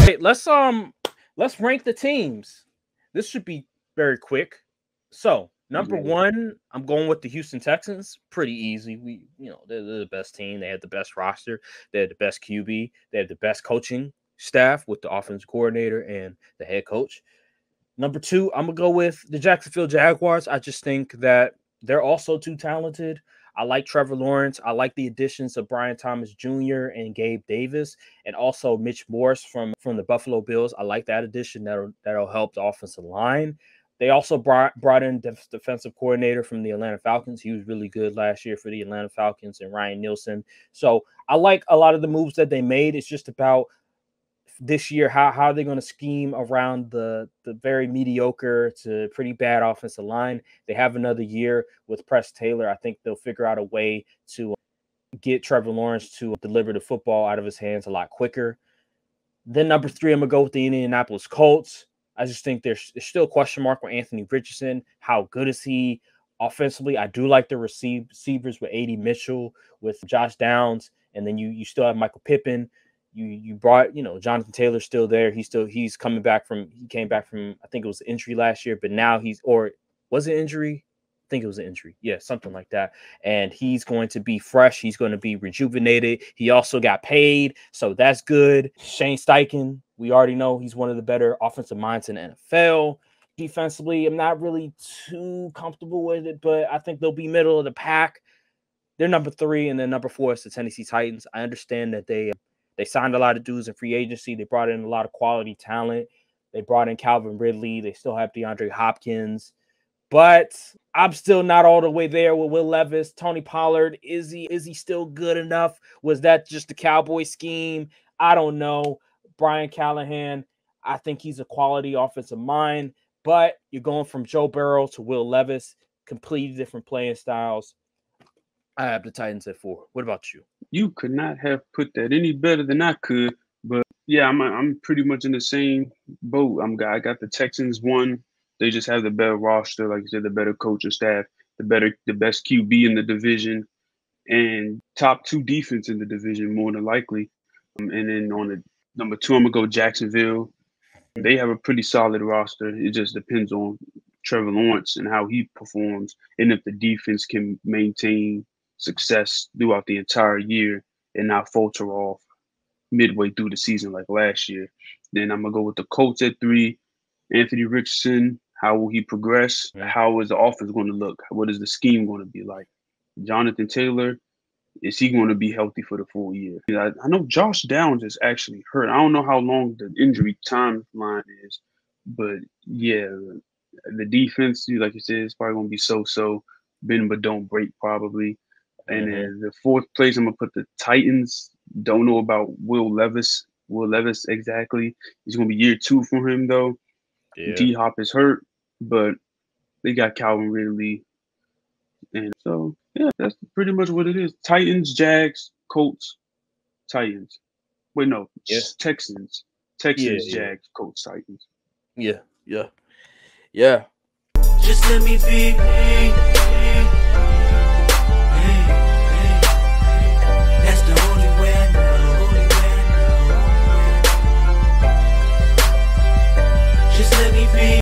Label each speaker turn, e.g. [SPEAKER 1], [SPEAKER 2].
[SPEAKER 1] Hey, let's um let's rank the teams. This should be very quick. So number
[SPEAKER 2] Yeah.
[SPEAKER 1] one, I'm going with the Houston Texans. Pretty easy. We, you know, they're, they're the best team. They had the best roster. They had the best QB. They had the best coaching staff with the offensive coordinator and the head coach. Number two, I'm gonna go with the Jacksonville Jaguars. I just think that they're also too talented. I like Trevor Lawrence. I like the additions of Brian Thomas Jr. and Gabe Davis, and also Mitch Morse from from the Buffalo Bills. I like that addition. That'll that'll help the offensive line. They also brought brought in def- defensive coordinator from the Atlanta Falcons. He was really good last year for the Atlanta Falcons and Ryan Nielsen. So I like a lot of the moves that they made. It's just about this year how how are they going to scheme around the the very mediocre to pretty bad offensive line. They have another year with Press Taylor. I think they'll figure out a way to get Trevor Lawrence to deliver the football out of his hands a lot quicker. Then number three, I'm gonna go with the Indianapolis Colts. I just think there's, there's still a question mark with Anthony Richardson. How good is he offensively? I do like the receive- receivers with AD Mitchell, with Josh Downs, and then you you still have Michael Pittman. You you brought you know Jonathan Taylor still there. He's still he's coming back from he came back from I think it was injury last year, but now he's or was it injury? I think it was an injury. Yeah, something like that. And he's going to be fresh. He's going to be rejuvenated. He also got paid, so that's good. Shane Steichen, we already know he's one of the better offensive minds in the NFL. Defensively, I'm not really too comfortable with it, but I think they'll be middle of the pack. They're number three, and then number four is the Tennessee Titans. I understand that they they signed a lot of dudes in free agency. They brought in a lot of quality talent. They brought in Calvin Ridley. They still have DeAndre Hopkins, but I'm still not all the way there with Will Levis, Tony Pollard. Is he is he still good enough? Was that just the Cowboy scheme? I don't know. Brian Callahan, I think he's a quality offensive mind, but you're going from Joe Burrow to Will Levis, completely different playing styles. I have the Titans at four. What about you?
[SPEAKER 2] You could not have put that any better than I could. But yeah, I'm I'm pretty much in the same boat. I'm I got the Texans one. They just have the better roster, like you said, the better coaching staff, the better the best QB in the division, and top two defense in the division more than likely. Um, and then on the number two, I'm gonna go Jacksonville. They have a pretty solid roster. It just depends on Trevor Lawrence and how he performs, and if the defense can maintain success throughout the entire year and not falter off midway through the season like last year. Then I'm gonna go with the Colts at three. Anthony Richardson, how will he progress? How is the offense going to look? What is the scheme going to be like? Jonathan Taylor, is he going to be healthy for the full year? I, I know Josh Downs is actually hurt. I don't know how long the injury timeline is, but yeah, the defense, like you said, is probably going to be so-so. Bend but don't break, probably. And then the fourth place, I'm gonna put the Titans. Don't know about Will Levis. Will Levis exactly. It's gonna be year two for him though. D Hop is hurt, but they got Calvin Ridley, and so yeah, that's pretty much what it is. Titans, Jags, Colts, Titans. Wait, no,
[SPEAKER 1] Yeah.
[SPEAKER 2] Texans, Texans,
[SPEAKER 1] yeah.
[SPEAKER 2] Jags, Colts, Titans.
[SPEAKER 1] Yeah, yeah, yeah.
[SPEAKER 3] Just let me be me.